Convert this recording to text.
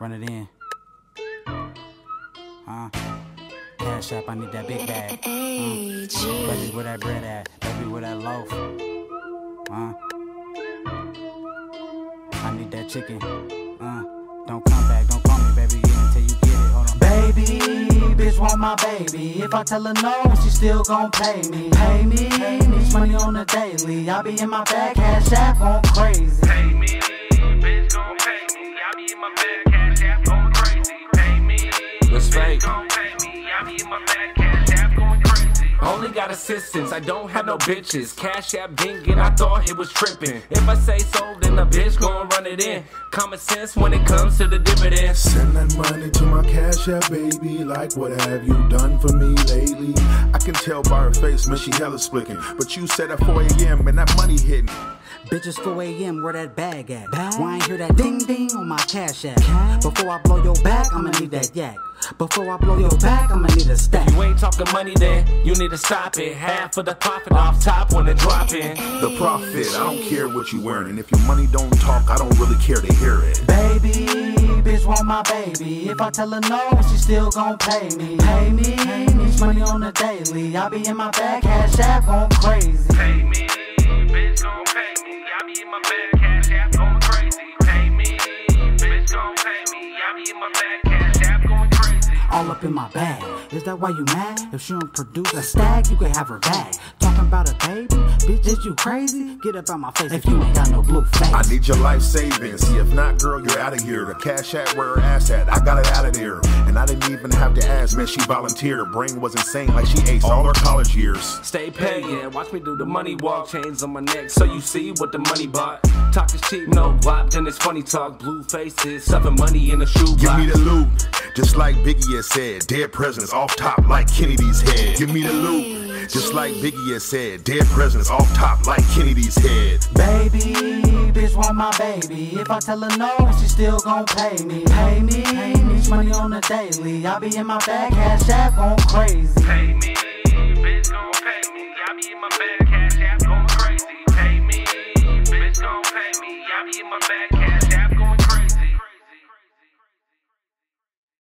Run it in. Huh? Cash app, I need that big bag. Baby, where that bread at? Baby, where that loaf? Uh, I need that chicken. Uh, don't come back, don't call me, baby, get until you get it. Hold on. Baby, bitch want my baby. If I tell her no, she still gon' pay me. Pay me, needs money on the daily. I be in my bag, cash app going crazy. Going crazy. Only got assistance, I don't have no bitches. Cash app dingin', I thought it was trippin'. If I say so, then the bitch gon' run it in. Common sense when it comes to the dividends. Send that money to my cash app, baby. Like, what have you done for me lately? I can tell by her face, man, she hella splicking. But you said at 4 a.m., and that money hitting. Bitches 4 a.m. where that bag at? Why ain't hear that ding ding on my cash app? Before I blow your back, I'ma need that yak. Before I blow your back, I'ma need a stack. You ain't talking money then, you need to stop it. Half of the profit off top when it drop in. The profit, I don't care what you wearing. And if your money don't talk, I don't really care to hear it. Baby, bitch want my baby. If I tell her no, she still gon' pay me. Pay me, needs money on the daily. I be in my bag, cash app going crazy. Pay me, bitch gon' pay me. I be in my bag, cash app going crazy. Pay me, bitch gon' pay me. I be in my bag, cash app going crazy. All up in my bag. Is that why you mad? If she don't produce a stag, you can have her back. Talking about a baby? Bitch, is you crazy? Get up out my face if you ain't got no blue face. I need your life savings. See, if not, girl, you're out of here. The cash at where her ass at, I got it out of there. And I didn't even have to ask, man, she volunteered. Her brain was insane, like she aced all her college years. Stay paying, watch me do the money walk, chains on my neck, so you see what the money bought. Talk is cheap, no guap, then it's funny talk. Blue faces, stuffing money in a shoe Give me the loot, just like Biggie had said, dead presidents off top like Kennedy's head. Give me the loop, Just like Biggie has said, dead presidents off top like Kennedy's head. Baby, bitch want my baby. If I tell her no, she still gon' pay me. Pay me, pay money on the daily. I be in my bag, cash app going crazy. Pay me, bitch gon' pay me. I be in my bag, cash app going crazy. Pay me, bitch gon' pay me. I be in my bag.